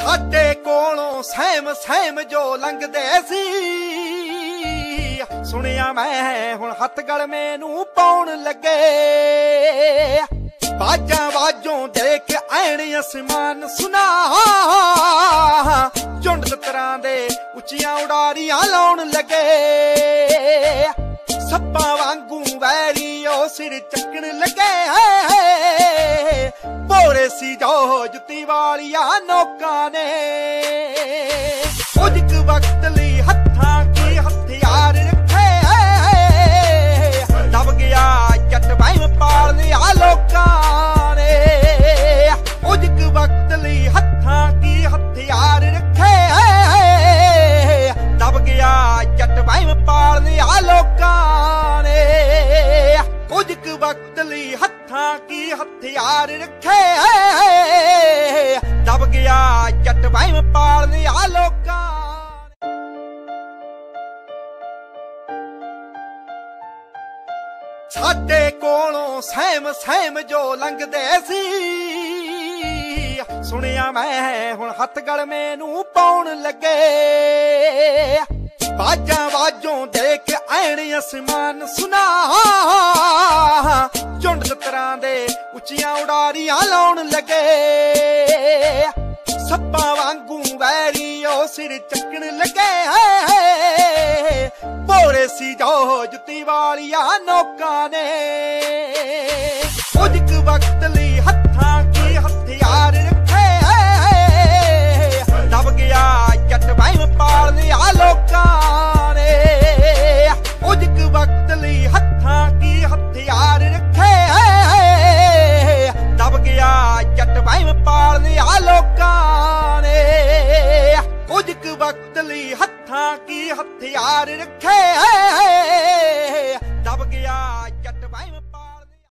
ਸਾਡੇ ਕੋਲੋਂ ਸਹਿਮ ਸਹਿਮ ਜੋ ਲੰਘਦੇ ਸੀ। ਸੁਣਿਆ ਮੈਂ ਹੁਣ ਹੱਥ ਗਲ ਮੈਨੂੰ ਪਾਉਣ ਲੱਗੇ। ਬਾਜਾਂ ਬਾਜੋਂ ਦੇਖ ਐਣ ਅਸਮਾਨ ਸੁਨਾ। ਝੁੰਡ ਤਰ੍ਹਾਂ ਦੇ ਉੱਚੀਆਂ ਉਡਾਰੀਆਂ ਲਾਉਣ ਲੱਗੇ। ਸੱਪਾਂ ਵਾਂਗੂ ਵੈਰੀ ਉਹ ਸਿਰ ਚੱਕਣ ਲੱਗੇ। ਭੋਰੇ ਸੀ ਜੋ ਜੁੱਤੀ ਵਾਲੀਆਂ ਨੋਕਾਂ ਨੇ। ਕੁਝ ਕੁ ਵਕਤ ਲਈ ਹੱਥਾਂ ਕੀ ਹਥਿਆਰ ਰੱਖੇ। ਦਬ ਗਿਆ ਜੱਟ ਵਾਈਮ ਪਾਲ ਲਿਆ ਲੋਕਾਂ ਨੇ। ਕੁਝ ਕੁ ਵਕਤ ਲਈ ਹੱਥਾਂ ਕੀ ਹਥਿਆਰ ਰੱਖੇ। ਦਬ ਗਿਆ ਜੱਟ ਵਾਈਮ ਪਾਲ ਲਿਆ ਲੋਕਾਂ ਕੁਝ ਵਕਤ ਲਈ ਹੱਥਾਂ ਕੀ ਹਥਿਆਰ ਰੱਖੇ? ਦਬ ਗਿਆ ਜੱਟ ਵਾਈਮ ਪਾਲ ਲਿਆ ਲੋਕਾਂ ਸਾਡੇ ਕੋਲੋਂ ਸਹਿਮ ਸਹਿਮ ਜੋ ਲੰਘਦੇ ਸੀ। ਸੁਣਿਆ ਮੈਂ ਹੁਣ ਹੱਥ ਗਲ ਮੈਨੂੰ ਪਾਉਣ ਲੱਗੇ। ਬਾਜਾਂ ਬਾਜੋਂ ਦੇਖ ਐਣ ਅਸਮਾਨ ਸੁਨਾ ਉੱਚੀਆਂ ਉਡਾਰੀਆਂ ਲਾਉਣ ਲੱਗੇ। ਸੱਪਾਂ ਵਾਂਗੂ ਵੈਰੀ ਉਹ ਸਿਰ ਚੱਕਣ ਲੱਗੇ। ਭੋਰੇ ਸੀ ਜੋ ਜੁੱਤੀ ਵਾਲੀਆਂ ਨੋਕਾਂ ਨੇ। ਕੁਝ ਕੁ ਵਕਤ ਲਈ ਗਿਆ ਜੱਟ ਵਾਈਮ ਪਾਲ ਲਿਆ ਲੋਕਾਂ ਨੇ। ਕੁਝ ਕੁ ਵਕਤ ਲਈ ਹੱਥਾਂ ਕੀ ਹਥਿਆਰ ਰੱਖੇ